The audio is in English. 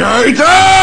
Nathan!